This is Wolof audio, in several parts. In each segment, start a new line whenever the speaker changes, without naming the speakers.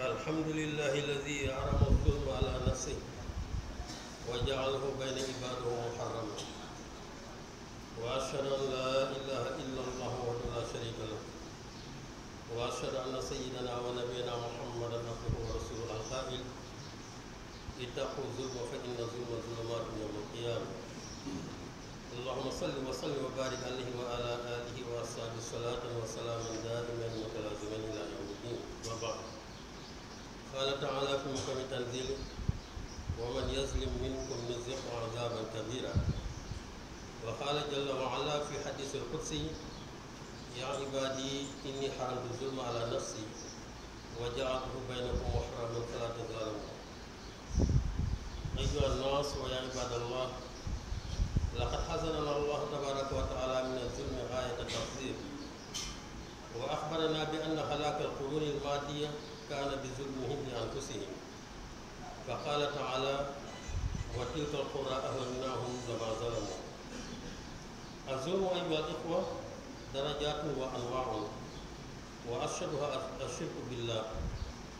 الحمد لله الذي حرم الظلم على نفسه وجعله بين عباده محرما واشهد ان لا اله الا الله وحده لا شريك له واشهد ان سيدنا ونبينا محمدا عبده ورسوله القائل اتقوا الظلم فان الظلم ظلمات يوم القيامه اللهم صل وسلم وبارك عليه وعلى اله واصحابه صلاه وسلاما دائما متلازما الى يوم الدين وبعد قال تعالى في محكم التنزيل ومن يظلم منكم نزق عذابا كبيرا وقال جل وعلا في حديث القدسي يا عبادي إني حرمت الظلم على نفسي وجعلته بينكم محرما فلا تظالمون أيها الناس ويا عباد الله لقد حزننا الله تبارك وتعالى من الظلم غاية التقدير وأخبرنا بأن هلاك القرون الماضية كان بذلهم لأنفسهم فقال تعالى وتلك القرى أهلناهم لما ظلموا الظلم أيها الإخوة درجات وأنواع وأشهدها الشرك بالله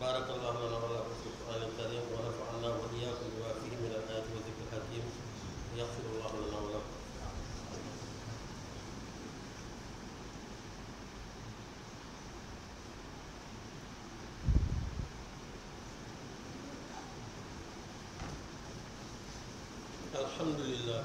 بارك الله لنا ولكم القرآن الكريم ونفعنا وإياكم بما فيه من الآيات والذكر الحكيم يغفر الله لنا ولكم الحمد لله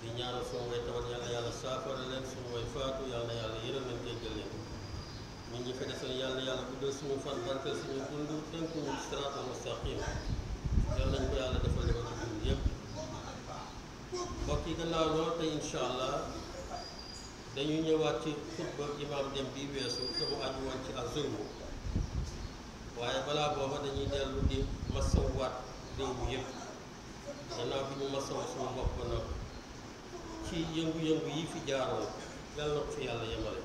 di ñaanal suñu way tawat yal na yàlla saafara leen suñu way faatu yal na yàlla yërëm leen jéggal leen ñun ñi fi desoon yal na yàlla guddal suñu fan barkeel suñu dund tënk ñu ci siraatal mustaqim yal nañ ko yàlla defal li ko ci dund yëpp mbokk yi gannaaw loolu tey incha allah dañu ñëwaat ci xutba imaam dem bi weesu te mu aju woon ci azulmu waaye balaa booba dañuy dellu di masawwaat réew mi yëpp gannaaw bi ñu masawu suñu bopp ba noppi ci yëngu-yëngu yi fi jaaroon yàlla na ko fi yàlla yemale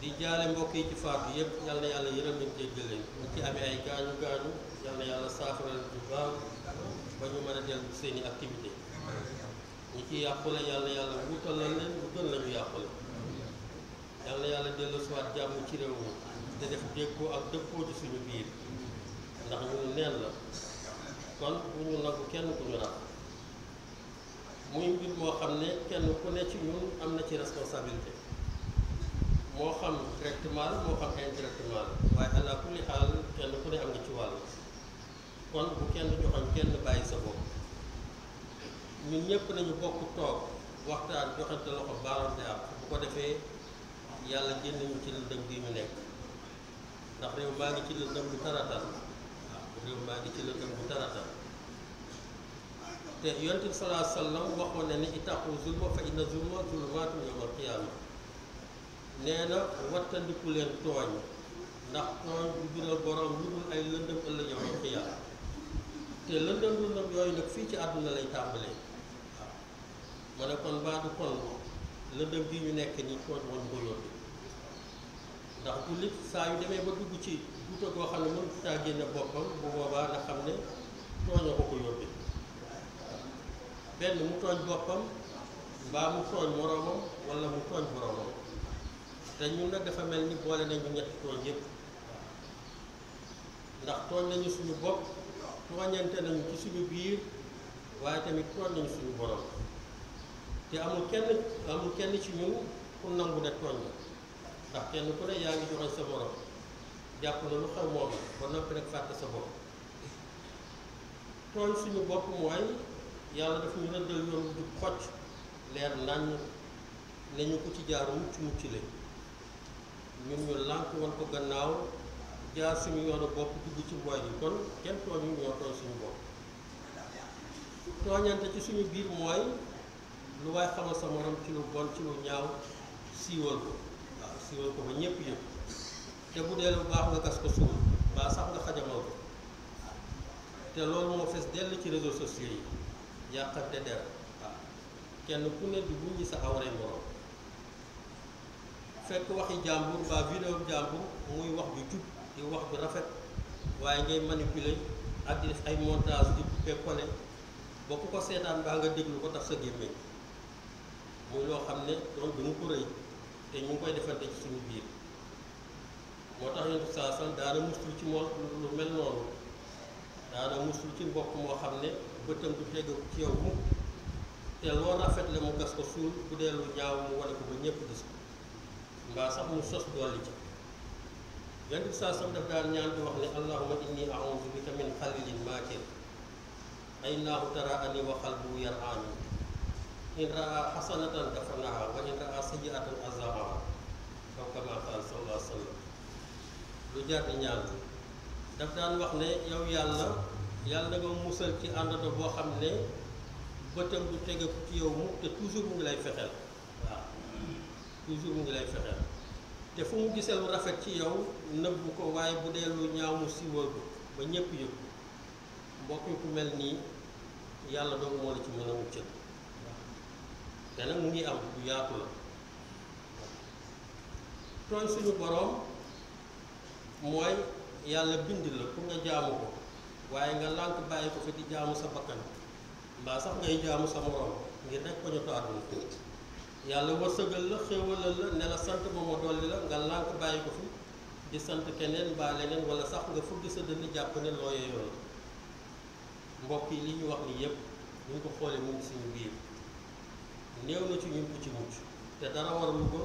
di jaale mbokk yi ci faatu yëpp yàlla na yàlla yërëm leen jéggal leen ñu ci amee ay gaañu gaañu yàlla na yàlla saafara leen bu baax ba ñu mën a dellu seeni activité ñi ci yàqule yàlla na yàlla wuutalal leen lu gën la ñu yàqule yàlla yàlla dellu siwaat jàmm ci réew mi te def déggoo ak dëppoo ci suñu biir ndax ñun neen la kon bu ñu nangu kenn ku ñu rax muy mbir moo xam ne kenn ku ne ci ñun am na ci responsabilité moo xam directement moo xam indirectement waaye ala kulli xaal kenn ku ne am nga ci wàll kon bu kenn joxoñ kenn bàyyi sa bopp ñun ñëpp nañu bokk toog waxtaan joxante loxo baalante ak bu ko defee yàlla génn ñu ci lëndëm gi ñu nekk ndax réew maa ngi ci lëndëm bu taratal waaw réew maa ngi ci lëndëm bu taratal te yonent bi salaa sallam waxoon na ni ittaqu zulma fa inna zulma zulmaatun yawmal qiyaama nee na wattandiku leen tooñ ndax tooñ bu jural borom lu dul ay lëndëm ëllëg yow xiyaar te lëndëm lëndëm yooyu nag fii ci àdduna lay tàmbalee waaw ma ne kon baa du kon lëndëm gi ñu nekk nii tooñ woon ko yóbbu ndax jullit saa yu demee ba dugg ci guuta goo xam ne mënut caa génne boppam bu boobaa nga xam ne tooñoo ko ko yóbbu benn mu tooñ boppam mbaa mu tooñ moroomam wala mu tooñ moroomam te ñun nag dafa mel ni boole nañu ñetti tooñ yëpp ndax tooñ nañu suñu bopp tooñante nañu ci suñu biir waaye tamit tooñ nañu suñu borom te amul kenn amul kenn ci ñun ku nangu ne tooñ la ndax kenn ku ne yaa ngi joxoñ sa borom jàpp na lu xew moom ba noppi rek fàtte sa bopp tooñ suñu bopp mooy yàlla dafa ñu rëddal yoon du xocc leer nañ ne ñu ko ci jaar mucc mucc la ñun ñu lànk woon ko gannaaw jaar suñu yoonu bopp dugg ci mboy yi kon kenn tooñu ñoo tooñ suñu bopp tooñante ci suñu biir mooy lu waay xamal sa morom ci lu bon ci lu ñaaw siiwal ko waaw siiwal ko ba ñépp yëpp te bu dee lu baax nga gas ko suul mbaa sax nga xajamal ko te loolu moo fees dell ci réseaux sociaux yi yàqante der waaw kenn ku ne di wuññi sa awray moroom fekk waxi jàmbur mbaa vidéo jàmbur muy wax ju jub di wax ju rafet waaye ngay manipuler ak di def ay montage di coupé collé ba ku ko seetaan baa nga déglu ko tax sa gémmiñ muy loo xam ne loolu du mu ko rëy te ñu ngi koy defante ci suñu biir moo tax yonent bi saa sallam daana musul ci moo lu mel noonu daana musul ci mbokk moo xam ne bëtam du tegu ci yow mukk te loo rafet la mu gas ko suul bu dee lu ñaaw mu wane ko ba ñëpp gis ko mbaa sax mu sos dolli ca yonent bi saa sallam daf daan ñaan di wax ne allahumma inni a'udhu bika min xalilin maakir aynaahu taraani wa qalbu yarhaani in raa xasanatan dafanaha wa in raa sayyi'atan azabaha aw kama qaal sallallahu alayhi wa sallam lu jar di ñaan daf daan wax ne yow yàlla yàlla nga musal ci àndandoo boo xam ne bëtam du tege ku ci yow mu te toujours mu ngi lay fexeel waaw toujours mu ngi lay fexeel te fu mu gisee lu rafet ci yow nëbbu ko waaye bu dee lu ñaaw mu siiwal ko ba ñépp yëg ko mbokk yi ku mel nii yàlla dong moo la ci mën a muccal te nag mu ngi am lu yaatu la tooñ suñu boroom mooy yàlla bind la pour nga jaamu ko waaye nga lànk bàyyi ko fi di jaamu sa bakkan mbaa sax ngay jaamu sa moroom ngir rek ko ñu ko àdduna yàlla wërsëgal la xéewalal la ne la sant ma ma dolli la nga lànk bàyyi ko fi di sant keneen mbaa leneen wala sax nga fëgg sa dënn jàpp ne loo yeyoo la mbokk yi li ñu wax ni yépp bu ñu ko xoolee mu ngi suñu biir néew na ci ñun ku ci mucc te dara waralu ko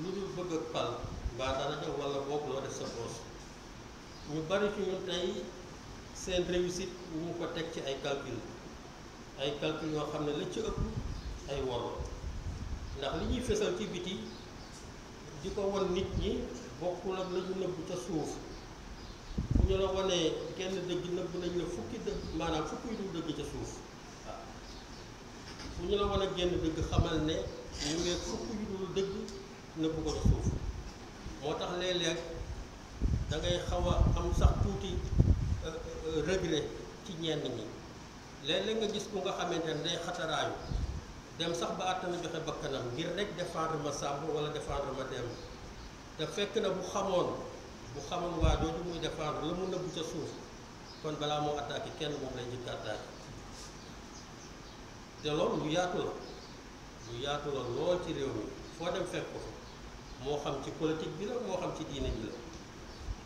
lu dul bëgg ak pal mbaa dara jox wala boog loo def sa poos ñu bari ci ñun tey seen réussite ñu ngi ko teg ci ay calcul ay calcul yoo xam ne la ci ëpp ay wor la ndax li ñuy fésal ci biti di ko won nit ñi bokkul ak lañu nëbb ca suuf bu ñu la wanee kenn dëgg nëbb nañ la fukki dëgg maanaam fukki du dëgg ca suuf waaw bu ñu la wan a génn dëgg xamal ne ñu ngi fukk yu dul dëgg nëbb ko ca suuf moo tax léeg-léeg da ngay xaw a am sax tuuti regret ci ñenn ñi léeg-léeg nga gis ku nga xamante ne day xataraayu dem sax ba àttana joxe bakkanam ngir rek défendre ma sàmm wala défendre ma dem te fekk na bu xamoon bu xamoon waa jooju muy défendre la mu nëbbu ca suuf kon balaa moo attaqué kenn moom lay njëkk attaqué te loolu lu yaatu la lu yaatu la lool ci réew mi foo dem fekk ko moo xam ci politique bi la moo xam ci diine bi la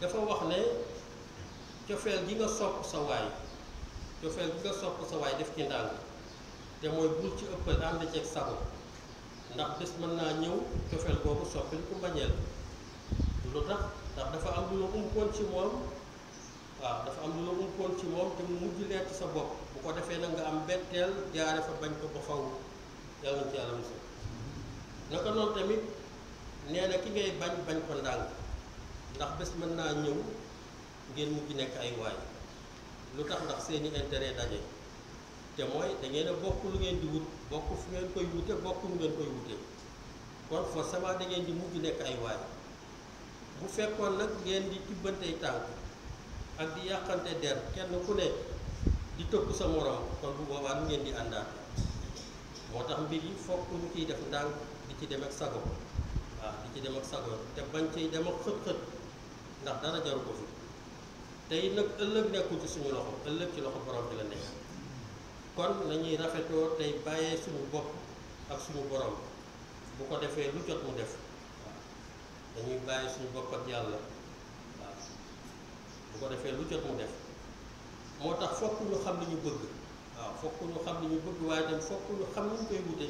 dafa wax ne cofeel gi nga sopp sa waay cofeel gi nga sopp sa waay def ci ndànk te mooy bul ci ëppal ànd ceeg sago ndax bés mën naa ñëw cofeel boobu soppil ku mbañeel lu tax ndax dafa am lu la umpoon ci moom waaw dafa am lu la umpoon ci moom te mu mujj leer ci sa bopp bu ko defee nag nga am betteel jaare fa bañ ko ba faw yàlla na ci yàlla musal naka noonu tamit nee na ki ngay bañ bañ ko ndànk ndax bés mën naa ñëw ngeen mujj nekk ay waay lu tax ndax seeni intérêt daje te mooy da ngeen a bokk lu ngeen di wut bokk fu ngeen koy wute bokk lu ngeen koy wute kon forcément da ngeen di mujj nekk ay waay bu fekkoon nag ngeen di tibbantey tànk ak di yàqante der kenn ku ne di tëkk sa moroom kon bu boobaa nu ngeen di àndaat moo tax mbir yi fokk ñu ciy def ndànk di ci dem ak sago waaw di ci dem ak sago te bañ ciy dem ak xët-xët ndax dara jaru ko fi tey nag ëllëg nekkul ci suñu loxo ëllëg ci loxo borom bi la nekk kon nañuy rafetoo tey bàyyee suñu bopp ak suñu borom bu ko defee lu jot mu def dañuy bàyyi suñu bopp ak yàlla waaw bu ko defee lu jot mu def moo tax fokk ñu xam li ñu bëgg waaw fokk ñu xam li ñu bëgg waaye tam fokk ñu xam ni ñu koy wute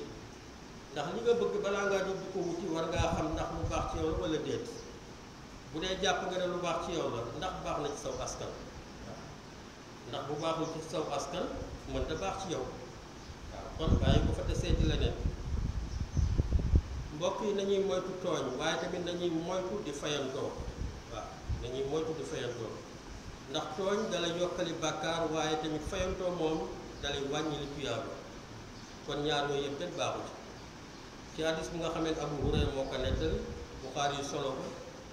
ndax li nga bëgg balaa ngaa jóg di ko wuti war ngaa xam ndax lu baax ci yow la wala déet bu dee jàpp nga ne lu baax ci yow la ndax baax na ci saw askan ndax bu baaxul ci saw askan mën da baax ci yow waaw kon bàyyi ko fa te seeti leneen mbokk yi nañuy moytu tooñ waaye tamit nañuy moytu di fayantoo waaw nañuy moytu di fayantoo ndax tooñ dala yokkali bàkkaar waaye tamit fayantoo moom dalay wàññi li tuyaaba kon ñaar yooyu yëpp kenn baaxu ci ci hadis bi nga xamee Abu Hurayra moo ko nettali Buxaari yu solo ko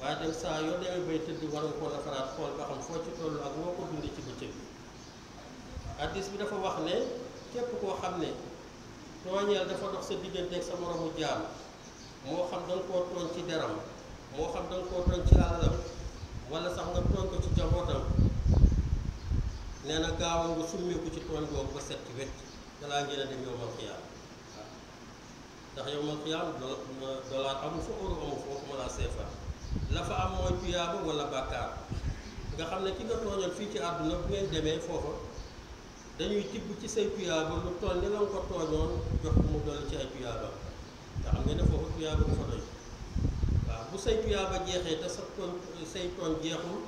waaye nag saa yoo demee bay tëdd war nga koo nafaraat xool ba xam foo ci toll ak moo ko dundee ci bëccëg bi hadis bi dafa wax ne képp koo xam ne tooñeel dafa dox sa diggante ak sa moromu jaam moo xam da nga koo tooñ ci deram moo xam da nga koo tooñ ci alalam wala sax nga tooñ ko ci jabootam nee na gaaw nga summeeku ci tooñ boobu ba set ci wecc dalaa ngeen a dem yow man xiyaam ndax yow man xiyaam dollar amu fa euro amu fa waxuma laa CFA la fa am mooy tuyaaba wala bàkkaar nga xam ne ki nga tooñal fii ci àdduna bu ngeen demee foofa dañuy tibb ci say tuyaaba lu toll ni la nga ko tooñoon jox mu dolli ci ay tuyaaba nga xam nga ne foofa tuyaaba bu fa doy waaw bu say tuyaaba jeexee te sa tooñ say tooñ jeexul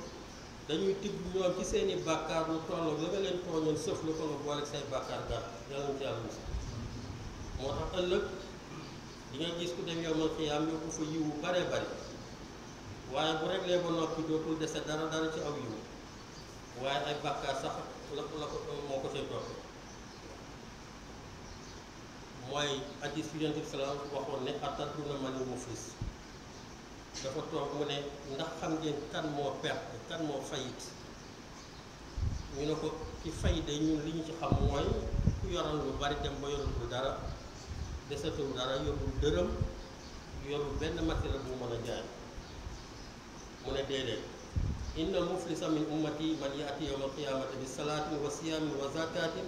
dañuy tibb ñoom ci seeni bàkkaar lu tollu la nga leen tooñoon sëf la ko nga boole say bàkkaar gar yàlla na ci yàlla musa moo tax ëllëg di nga gis ku dem yowmal xiyaam yóbbu fa yiwu bare bari waaye bu rek lee ba noppi dootul dese dara dara ci aw yiwu waaye ay bàkkaar sax la ko la ko moo ko see topp mooy addis fi yonent bi salaam waxoon ne atadruuna manil muflis dafa toog mu ne ndax xam ngeen kan moo perte kan moo fayit ñu ne ko ci fay de ñun li ñu ci xam mooy ku yoroon lu bari dem ba yoratul dara desatul dara yorul dërëm yorul benn matériel bu mën a jaay mu ne déedéet inna muflisa min ummati man yaati yawma alqiyamati bi salaatin wa siyaamin wa zakatin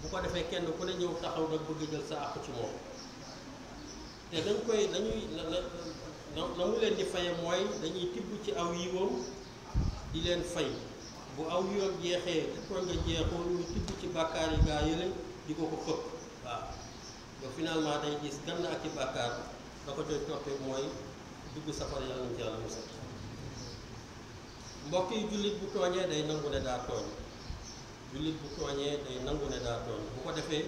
bu ko defee kenn ku ne ñëw taxaw nag bëgg jël sa àq ci moom te dañ koy dañuy na na na mu leen di faye mooy dañuy tibb ci aw yiwam di leen fay bu aw yiwam jeexee te ko nga jeexul ñu tibb ci bàkkaar yi gaa yële di ko ko xëpp waaw ba finalement day gis gann ak i bàkkaar da ko doon toppee mooy dugg safar yàlla na ci yàlla musal mbokk yi jullit bu tooñee day nangu ne daa tooñ jullit bu tooñee day nangu ne daa tooñ bu ko defee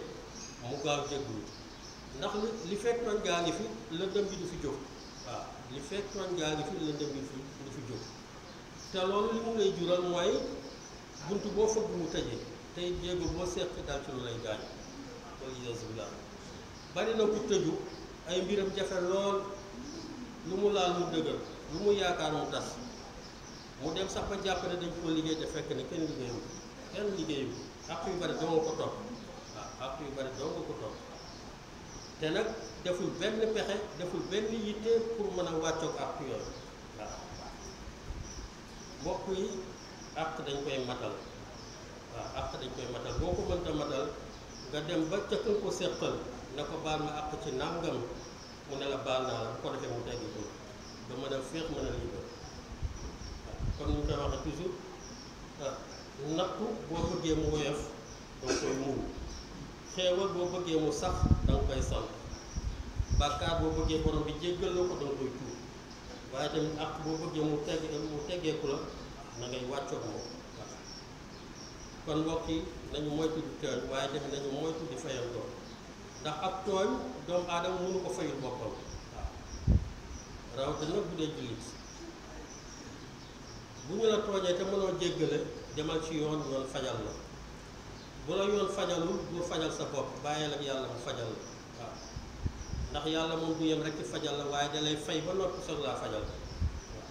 mu gaaw jéggulu ndax li fekk tooñ gaa ngi fi lëndëm bi du fi jóg waaw li fekk tooñ gaa ngi fi lëndëm bi fi du fi jóg te loolu li mu lay jural mooy bunt boo fëgg mu tëjee tey jéego boo seq daal ci lu lay gaañ wala yaasu billah bari na ku tëju ay mbiram jafe lool lu mu laal mu dëgër lu mu yaakaar mu tas mu dem sax ba jàpp ne dañ ko liggéey te fekk ne kenn liggéeyu kenn liggéeyu àq yu bari doo nga ko topp waaw àq yu bari doo nga ko topp te nag deful benn pexe deful benn yitte pour mën a wàccoog àq yooyu waaw mbokk yi àq dañ koy matal waaw àq dañ koy matal boo ko mënta matal nga dem ba ca ko seqal na ko baal ma àq ci nàngam mu ne la baal naa la bu ko defee mu teggi ko ba mën a féex mën a lii ba kon ñu koy waxee toujours ah nattu boo bëggee mu woyof danga koy muur xeewal boo bëggee mu sax danga koy sant bàkkaar boo bëggee borom bi jéggal la ko danga koy tuur waaye tamit ak boo bëggee mu tegg mu teggeeku la na ngay wàccoog moom kon mbokk yi nañu moytu di tooñ waaye tamit nañu moytu di fayal doon ndax ab tooñ doomu aadama mënu ko fayul boppam waaw rawatina nag bu dee jullit bu ñu la tooñee te mënoo jéggale demal ci yoon yoon fajal la bu la yoon fajalul bu fajal sa bopp bàyyil ak yàlla mu fajal la waaw ndax yàlla moom du yem rek ci fajal la waaye da lay fay ba noppi soog laa fajal waaw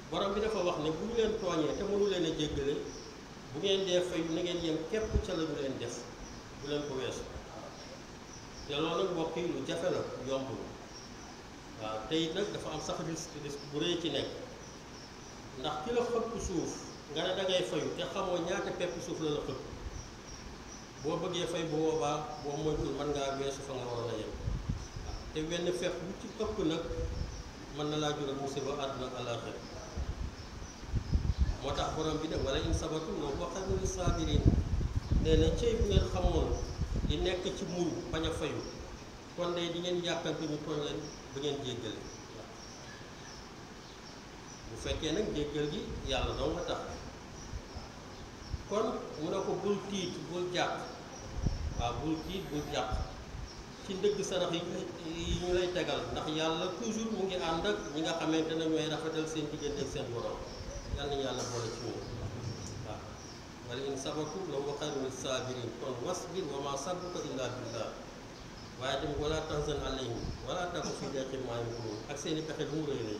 borom bi dafa wax ne bu ñu leen tooñee te mënu leen a jéggale bu ngeen dee fay na ngeen yem képp ca la ñu leen def bu leen ko weesu te loolu nag mbokk yi lu jafe la yombul waaw te it nag dafa am sax risque risque bu rëy ci nekk ndax ki la xëpp suuf nga ne da ngay fayu te xamoo ñaata pepp suuf la la xëpp boo bëggee fay bu boobaa boo moytul mën ngaa weesu fa nga waroon a yem waaw te wenn fepp bu ci ëpp nag mën na laa jural musiba àdduna ak àllaaxira moo tax borom bi ne wala in sabartum la huwa xayrun lis-saabiriin nee na cey bu ngeen xamoon li nekk ci muñ bañ a fayu kon de di ngeen yàkkamti ñu tooñ leen ba ngeen jéggale bu fekkee nag jéggal gi yàlla doo nga tax kon mu ne ko bul tiit bul jàq waaw bul tiit bul jàq ci ndëgg sarax yi ñu lay tegal ndax yàlla toujours mu ngi ànd ak ñi nga xamante ne ñooy rafetal seen diggante ak seen borom yal nañu yàlla boole ci ñoom waaw wala in sabartum la huwa xayrun lis-saabiriin kon wasbir wa maa sabruka illaa billah waaye tamit wala tahzan alayhim wala taku fi dayqin mimmaa yamkuruun ak seen i pexe lu mu rëy rëy